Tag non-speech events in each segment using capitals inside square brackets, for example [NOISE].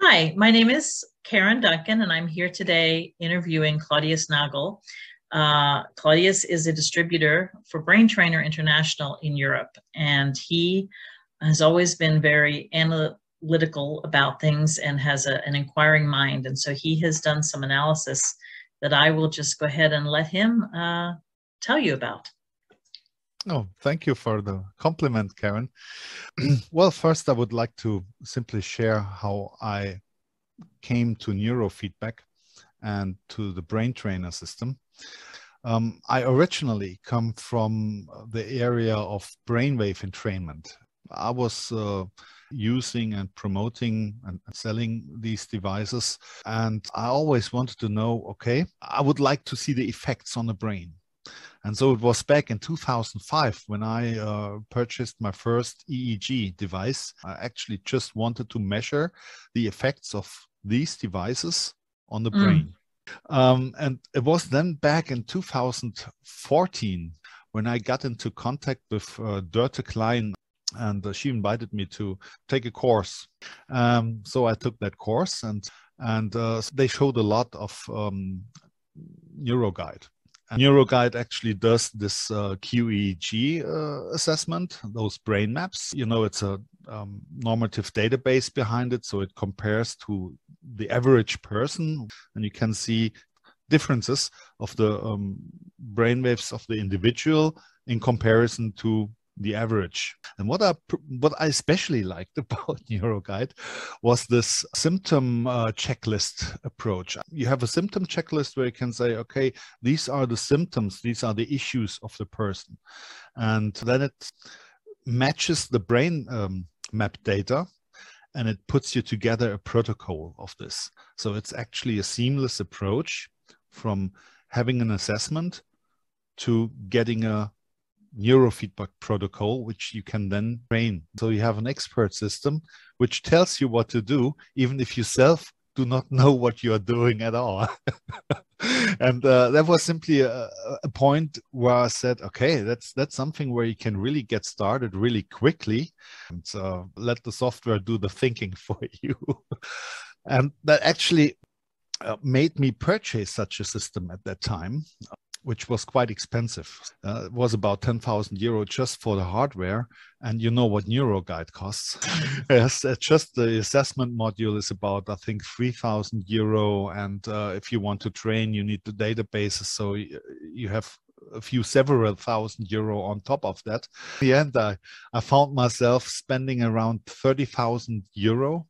Hi, my name is Karen Duncan, and I'm here today interviewing Claudius Nagel. Uh, Claudius is a distributor for Brain Trainer International in Europe, and he has always been very analytical about things and has a, an inquiring mind. And so he has done some analysis that I will just go ahead and let him uh, tell you about. Oh, thank you for the compliment, Karen. [CLEARS THROAT] well, first, I would like to simply share how I came to neurofeedback and to the brain trainer system. Um, I originally come from the area of brainwave entrainment. I was uh, using and promoting and selling these devices, and I always wanted to know okay, I would like to see the effects on the brain. And so it was back in 2005 when I uh, purchased my first EEG device. I actually just wanted to measure the effects of these devices on the mm. brain. Um, and it was then back in 2014 when I got into contact with uh, Dörte Klein, and uh, she invited me to take a course. Um, so I took that course, and and uh, they showed a lot of um, NeuroGuide. NeuroGuide actually does this uh, QEEG uh, assessment, those brain maps. You know, it's a um, normative database behind it, so it compares to the average person, and you can see differences of the um, brain waves of the individual in comparison to the average. And what I what I especially liked [LAUGHS] about NeuroGuide was this symptom uh, checklist approach. You have a symptom checklist where you can say, okay, these are the symptoms, these are the issues of the person, and then it matches the brain um, map data and it puts you together a protocol of this. So it's actually a seamless approach from having an assessment to getting a neurofeedback protocol, which you can then train. So you have an expert system which tells you what to do, even if yourself do not [LAUGHS] know what you're doing at all. [LAUGHS] and uh, that was simply a, a, point where I said, okay, that's that's something where you can really get started really quickly, and let the software do the thinking [LAUGHS] for you. and that actually uh, made me purchase such a system at that time which was quite expensive. Uh, it was about 10,000 euro just for the hardware. And you know what NeuroGuide costs. [LAUGHS] yes, uh, just the assessment module is about, I think, 3,000 euro. And uh, if you want to train, you need the databases. So you have a few several thousand euro on top of that. In the end, I, I found myself spending around 30,000 euro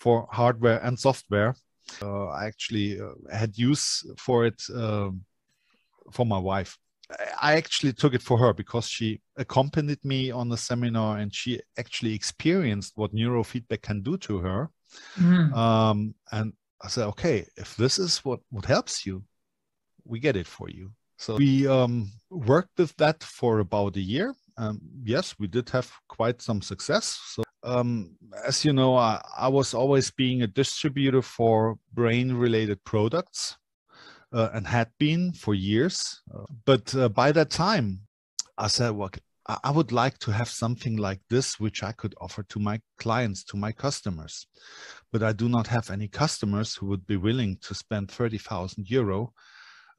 for hardware and software uh, I actually uh, had use for it um, for my wife. I actually took it for her because she accompanied me on the seminar and she actually experienced what neurofeedback can do to her. Mm. Um, and I said, okay, if this is what, what helps you, we get it for you. So we um, worked with that for about a year. Um, yes, we did have quite some success. So um, as you know, I, I, was always being a distributor for brain related products uh, and had been for years. But uh, by that time, I said, well, I would like to have something like this, which I could offer to my clients, to my customers. But I do not have any customers who would be willing to spend 30,000 euro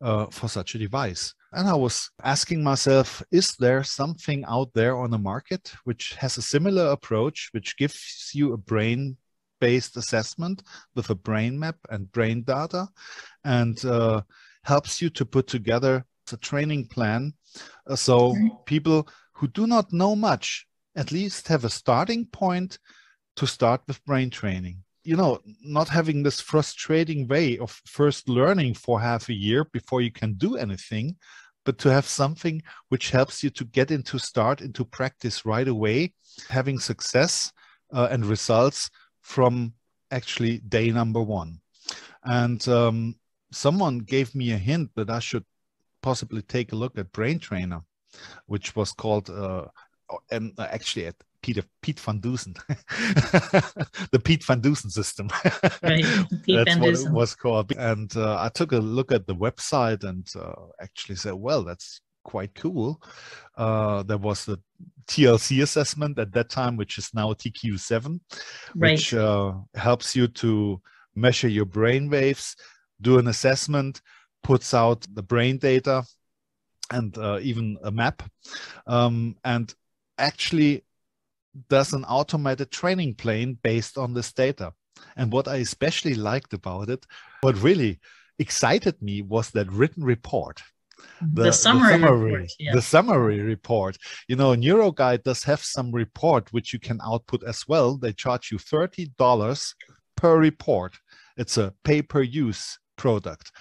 uh, for such a device. And I was asking myself, is there something out there on the market which has a similar approach, which gives you a brain based assessment with a brain map and brain data and uh, helps you to put together a training plan uh, so people who do not know much at least have a starting point to start with brain training. You know not having this frustrating way of first learning for half a year before you can do anything but to have something which helps you to get into start into practice right away having success uh, and results from actually day number one. And um, someone gave me a hint that i should possibly take a look at brain trainer which was called uh, and actually at Peter Pete van Deusen, [LAUGHS] the Pete van Deusen system. right, [LAUGHS] Pete that's what Deusen. it was called. And uh, I took a look at the website and uh, actually said, "Well, that's quite cool." Uh, there was the TLC assessment at that time, which is now TQ7, right. which uh, helps you to measure your brain waves, do an assessment, puts out the brain data, and uh, even a map, um, and actually does an automated training plane based on this data. And what I especially liked about it, what really excited me was that written report. The, the, summary, the summary, report, yeah. the summary report. You know, NeuroGuide does have some report which you can output as well. They charge you thirty dollars per report. It's a pay-per-use product,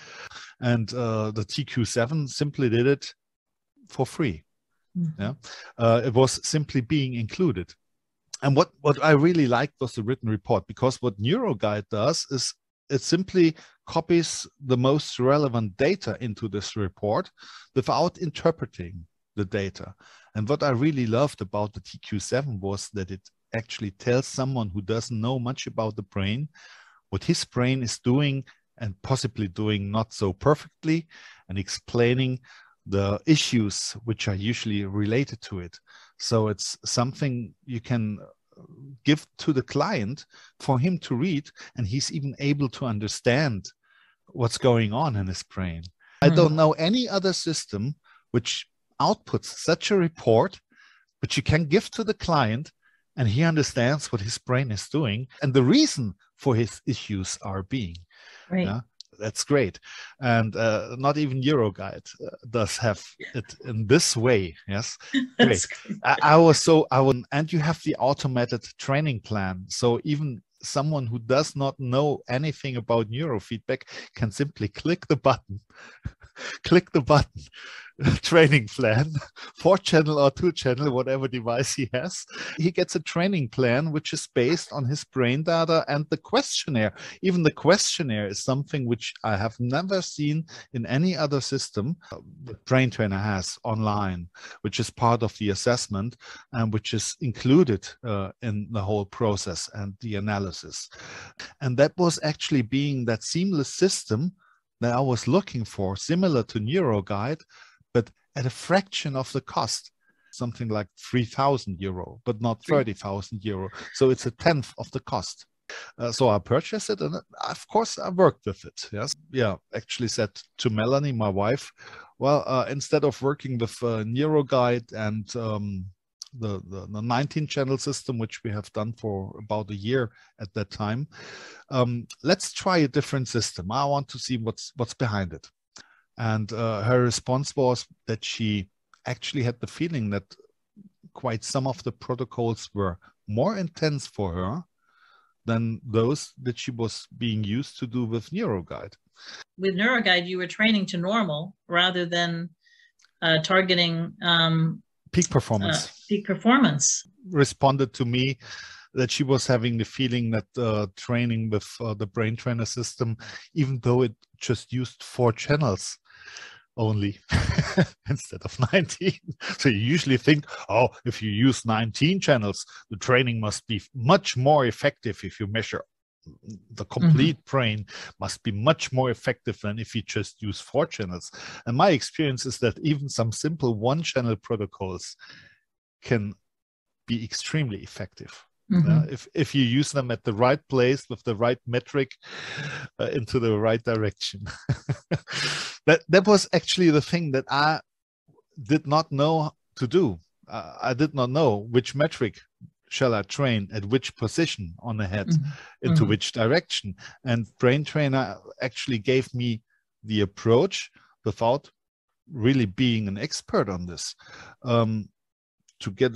and uh, the TQ7 simply did it for free. Mm-hmm. Yeah, uh, it was simply being included. And what what I really liked was the written report because what NeuroGuide does is it simply copies the most relevant data into this report without interpreting the data. And what I really loved about the TQ7 was that it actually tells someone who doesn't know much about the brain what his brain is doing and possibly doing not so perfectly and explaining the issues which are usually related to it. So it's something you can give to the client for him to read, and he's even able to understand what's going on in his brain. I don't hmm. know any other system which outputs such a report, which you can give to the client, and he understands what his brain is doing and the reason for his issues are being. Right. Yeah? That's great. And uh, not even NeuroGuide uh, does have it in this way. Yes? [LAUGHS] Great. I, I, was so i would and you have the automated training plan. So even someone who does not know anything about neurofeedback can simply click the button. [LAUGHS] Click the button [LAUGHS] training plan, [LAUGHS] four channel or two channel, whatever device he has. He gets a training plan which is based on his brain data and the questionnaire. Even the questionnaire is something which I have never seen in any other system the Brain Trainer has online, which is part of the assessment and which is included uh, in the whole process and the analysis. And that was actually being that seamless system that I was looking for, similar to NeuroGuide, but at a fraction of the cost something like 3000 euro but not 30000 euro so it's a tenth of the cost uh, so I purchased it, and uh, of course I worked with it. Yes, yeah. Actually, said to Melanie, my wife, well, uh, instead of working with uh, NeuroGuide and um, the, the, the 19 channel system, which we have done for about a year at that time, um, let's try a different system. I want to see what's what's behind it. And uh, her response was that she actually had the feeling that quite some of the protocols were more intense for her than those that she was being used to do with NeuroGuide. With NeuroGuide, you were training to normal rather than uh, targeting um, peak performance. Uh, peak performance. Responded to me that she was having the feeling that uh, training with uh, the brain trainer system, even though it just used four channels, only [LAUGHS] instead of 19. [LAUGHS] So you usually think, oh, if you use 19 channels, the training must be much more effective if you measure the mm-hmm. complete mm-hmm. brain must be much more effective than if you just use four channels. And my experience is that even some simple one channel protocols can be extremely effective. Mm-hmm. Uh, if if you use them at the right place with the right metric uh, into the right direction [LAUGHS] that that was actually the thing that i did not know to do uh, i did not know which metric shall i train at which position on the head mm-hmm. into mm-hmm. which direction and brain trainer actually gave me the approach without really being an expert on this um, to get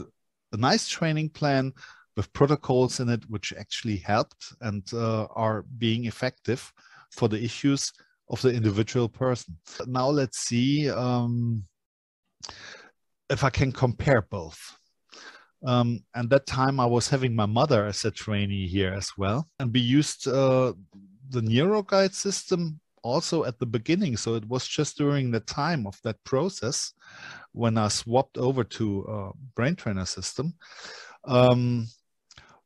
a nice training plan with protocols in it which actually helped and uh, are being effective for the issues of the individual person. Now let's see um, if I can compare both. Um, and that time I was having my mother as a trainee here as well, and we used uh, the NeuroGuide system also at the beginning. So it was just during the time of that process when I swapped over to uh, Brain Trainer system. Um,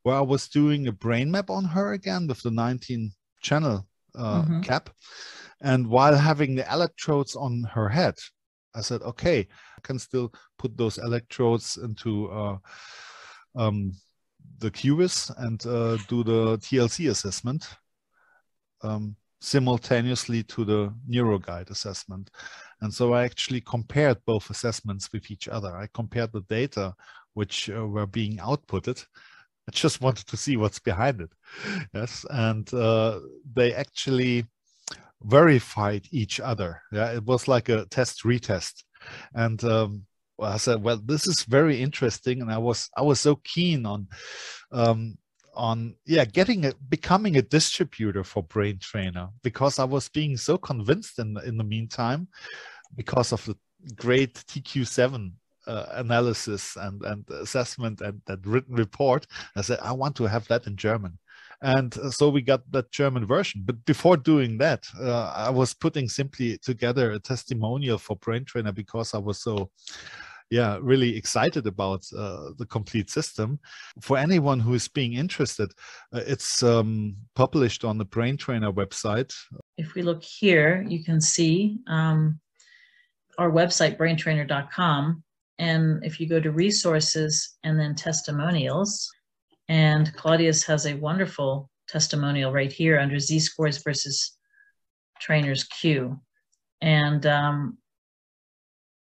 where I was doing a brain map on her again with the 19 channel uh, mm-hmm. cap. And while having the electrodes on her head, I said, okay, I can still put those electrodes into uh, um, the QVIS and uh, do the TLC assessment um, simultaneously to the NeuroGuide assessment. And so I actually compared both assessments with each other. I compared the data which uh, were being outputted. I just [LAUGHS] wanted to see what's behind it. Yes, and uh, they actually verified each other. Yeah, it was like a test retest, and um, I said, well, this is very interesting, and I was I was so keen on um, on yeah getting it becoming a distributor for brain trainer because i was being so convinced in in the meantime because of the great tq7 uh, analysis and and assessment and that written report i said i want to have that in german and uh, so we got that german version but before doing that uh, i was putting simply together a testimonial for brain trainer because i was so yeah, really excited about uh, the complete system. For anyone who is being interested, uh, it's um, published on the Brain Trainer website. If we look here, you can see um, our website, braintrainer.com. And if you go to resources and then testimonials, and Claudius has a wonderful testimonial right here under Z scores versus trainers Q. And um,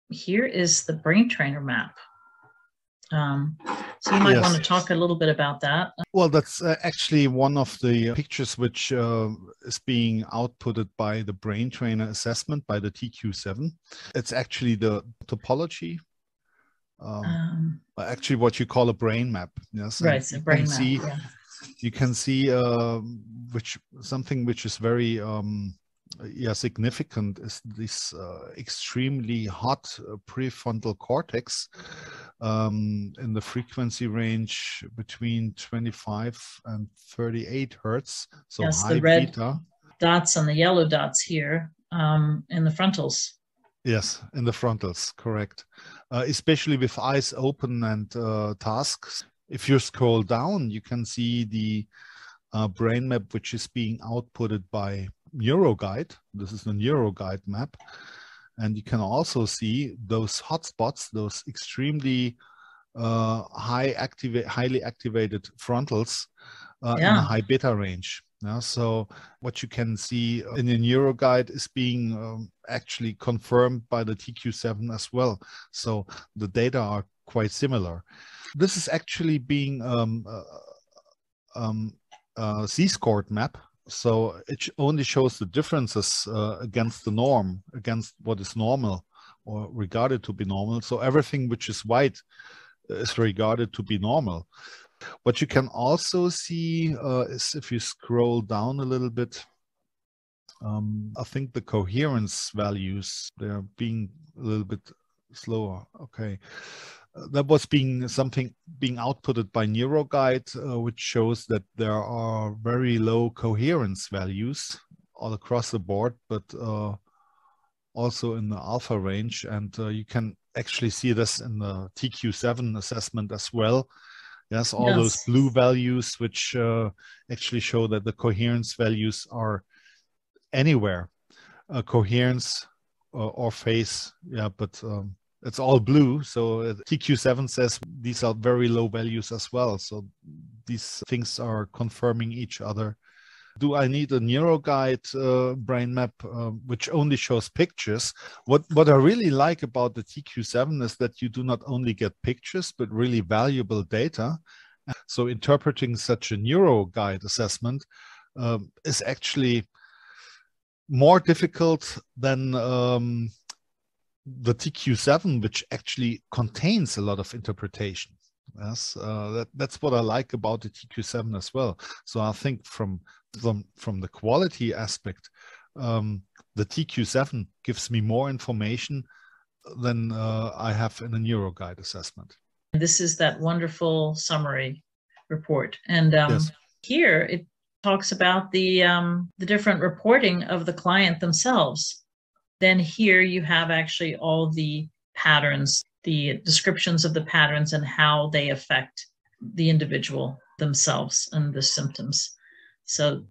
here is the brain trainer map. Um, so you might yes. want to talk a little bit about that. Well, that's uh, actually one of the pictures which uh, is being outputted by the brain trainer assessment by the TQ7. It's actually the topology. Um, um, actually, what you call a brain map. Yes, right. A brain map. See, yeah. You can see uh, which something which is very um, yeah, significant is this uh, extremely hot uh, prefrontal cortex um, in the frequency range between 25 and 38 hertz. So yes, high the red beta. dots and the yellow dots here um, in the frontals. Yes, in the frontals, correct. Uh, especially with eyes open and uh, tasks. If you scroll down, you can see the uh, brain map, which is being outputted by NeuroGuide. This is the NeuroGuide map. And you can also see those hotspots, those extremely uh, high activate, highly activated frontals uh, yeah. in a high beta range. Yeah, so what you can see in the NeuroGuide is being um, actually confirmed by the TQ7 as well. So the data are quite similar. This is actually being um, uh, um, uh, Z-scored map so it only shows the differences uh, against the norm, against what is normal or regarded to be normal. So everything which is white is regarded to be normal. What you can also see uh, is if you scroll down a little bit, um, I think the coherence values, they're being a little bit slower. Okay that was being something being outputted by NeuroGuide, uh, which shows that there are very low coherence values all across the board, but uh, also in the alpha range. And uh, you can actually see this in the TQ7 assessment as well. Yes, all yes. those blue values, which uh, actually show that the coherence values are anywhere, uh, coherence or, uh, or phase. Yeah, but um, it's all blue. So uh, TQ7 says these are very low values as well. So these things are confirming each other. Do I need a NeuroGuide uh, brain map uh, which only shows pictures? What what I really like about the TQ7 is that you do not only get pictures but really valuable data. So interpreting such a NeuroGuide assessment um, is actually more difficult than um, the TQ7, which actually contains a lot of interpretation. Yes, uh, that, that's what I like about the TQ7 as well. So I think from from from the quality aspect, um, the TQ7 gives me more information than uh, I have in a NeuroGuide assessment. This is that wonderful summary report, and um, yes. here it talks about the um, the different reporting of the client themselves then here you have actually all the patterns, the descriptions of the patterns and how they affect the individual themselves and the symptoms. So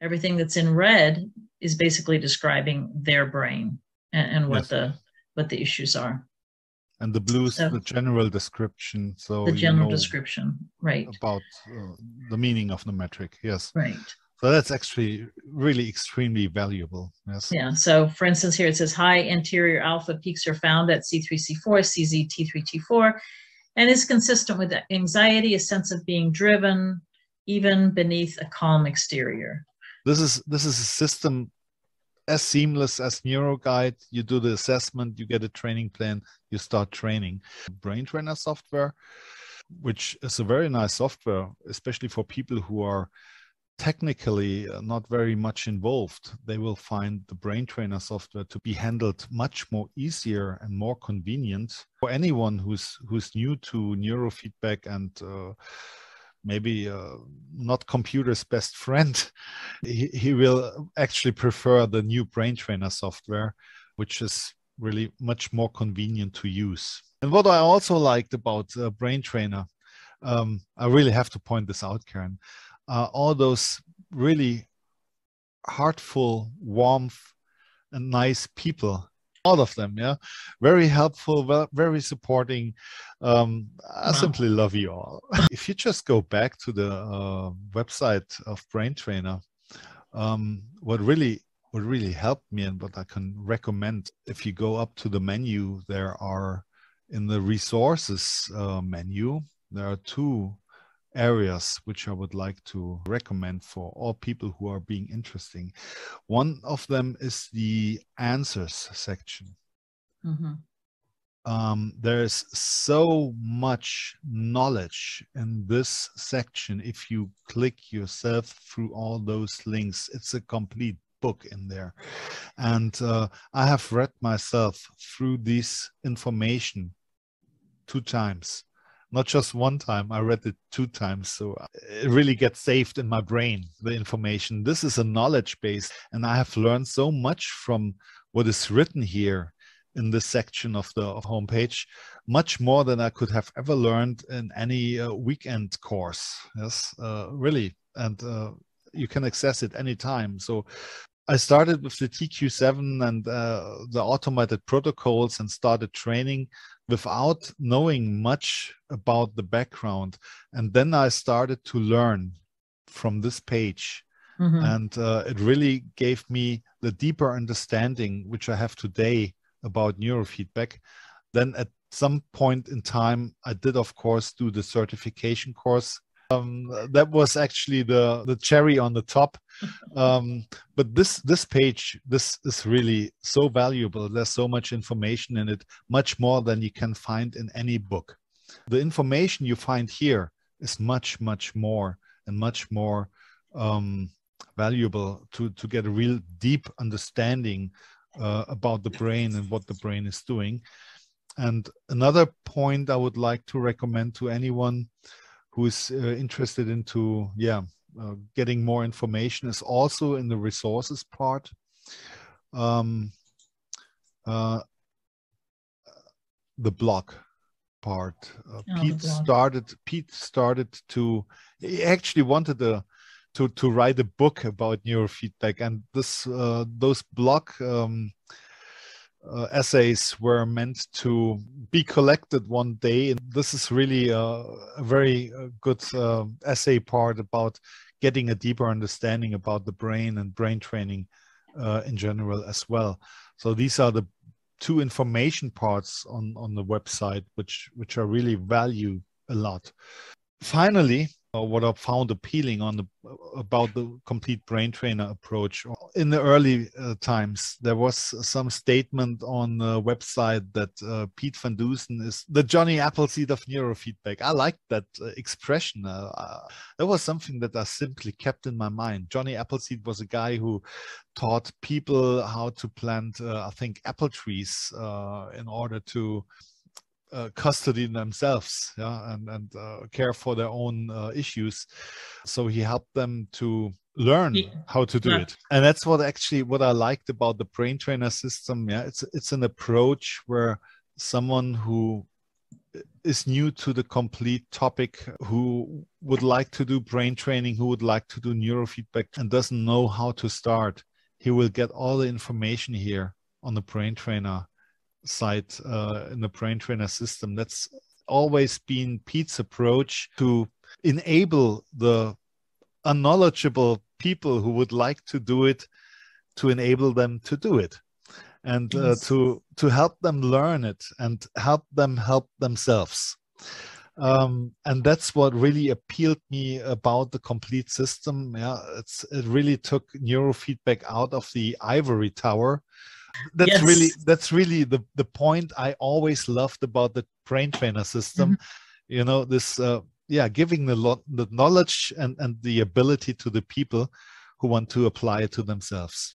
everything that's in red is basically describing their brain and, and what yes. the what the issues are. And the blues, so, the general description. So the general description, right? About uh, the meaning of the metric. Yes. Right. So that's actually really extremely valuable. Yes. Yeah. So for instance, here it says high anterior alpha peaks are found at C3C4, CZ, T3T4, and is consistent with anxiety, a sense of being driven, even beneath a calm exterior. This is this is a system as seamless as NeuroGuide. You do the assessment, you get a training plan, you start training. Brain Trainer software, which is a very nice software, especially for people who are technically uh, not very much involved, they will find the brain trainer software to be handled much more easier and more convenient for anyone who's who's new to neurofeedback and uh, maybe uh, not computer's best friend, [LAUGHS] he, he will actually prefer the new brain trainer software, which is really much more convenient to use. And what I also liked about uh, Brain Trainer, um, I really have to point this out, Karen, uh, all those really heartful, warmth, and nice people. All of them yeah? Very helpful very supporting. Um, i wow. simply love you all. [LAUGHS] If you just go back to the uh, website of brain trainer um, what really what really helped me and what i can recommend if you go up to the menu there are in the resources uh, menu there are two areas which I would like to recommend for all people who are being interesting. One of them is the answers section. Mm-hmm. Um, there's so much knowledge in this section. If you click yourself through all those links, it's a complete book in there. And uh, I have read myself through this information two times not just one time i read it two times so it really gets saved in my brain the information. This is a knowledge base and i have learned so much from what is written here in this section of the homepage much more than i could have ever learned in any uh, weekend course. Yes uh, really and uh, you can access it anytime. So I started with the TQ7 and uh, the automated protocols and started training without knowing much about the background. And then I started to learn from this page. Mm-hmm. And uh, it really gave me the deeper understanding, which I have today about neurofeedback. Then at some point in time, I did, of course, do the certification course um, that was actually the the cherry on the top. Um, but this this page this is really so valuable. There's so much information in it much more than you can find in any book. The information you find here is much much more and much more um, valuable to to get a real deep understanding uh, about the brain and what the brain is doing. And another point i would like to recommend to anyone who's uh, interested into yeah uh, getting more information is also in the resources part. Um, uh, the blog part. Uh, oh, pete started pete started to he actually wanted a to to write a book about neurofeedback and this uh, those blog um, uh, essays were meant to be collected one day. And this is really a, a very uh, good uh, essay part about getting a deeper understanding about the brain and brain training uh, in general as well. So these are the two information parts on, on the website, which, which I really value a lot. Finally, what I found appealing on the about the complete brain trainer approach. In the early uh, times, there was some statement on the website that uh, Pete Van Deusen is the Johnny Appleseed of neurofeedback. I liked that uh, expression. Uh, uh, that was something that I simply kept in my mind. Johnny Appleseed was a guy who taught people how to plant, uh, I think, apple trees in order to uh, custody themselves yeah, and, and uh, care for their own uh, issues. So he helped them to learn yeah. how to do yeah. it. And that's what actually what I liked about the brain trainer system. Yeah, it's it's an approach where someone who is new to the complete topic who would like to do brain training who would like to do neurofeedback and doesn't know how to start he will get all the information here on the brain trainer side uh, in the brain trainer system. That's always been Pete's approach to enable the unknowledgeable people who would like to do it to enable them to do it and uh, to to help them learn it and help them help themselves um, and that's what really appealed me about the complete system yeah it's it really took neurofeedback out of the ivory tower that's yes. really that's really the the point i always loved about the brain trainer system mm-hmm. you know this uh, yeah giving the lot the knowledge and and the ability to the people who want to apply it to themselves